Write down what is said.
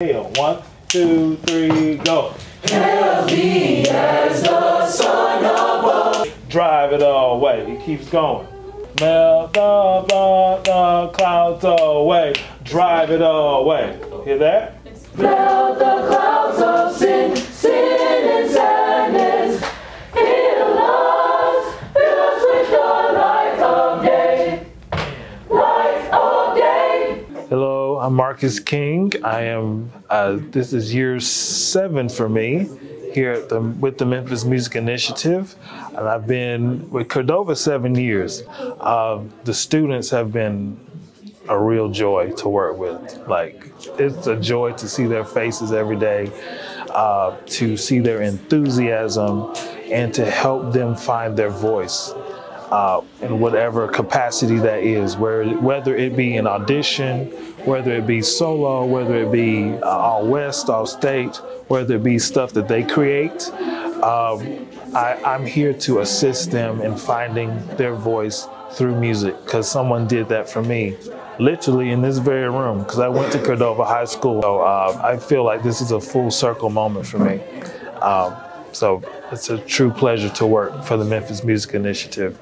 One, two, three, go. Healthy as the sun above. Drive it all away. It keeps going. Melt the, the, the clouds away. Drive it away. Hear that? Melt the I'm Marcus King. I am. Uh, this is year seven for me here the, with the Memphis Music Initiative, and I've been with Cordova seven years. Uh, the students have been a real joy to work with. Like it's a joy to see their faces every day, uh, to see their enthusiasm, and to help them find their voice uh, in whatever capacity that is, where, whether it be an audition, whether it be solo, whether it be uh, all West, all state, whether it be stuff that they create. Um, I, I'm here to assist them in finding their voice through music because someone did that for me literally in this very room because I went to Cordova High School. So uh, I feel like this is a full circle moment for me. Um, so it's a true pleasure to work for the Memphis Music Initiative.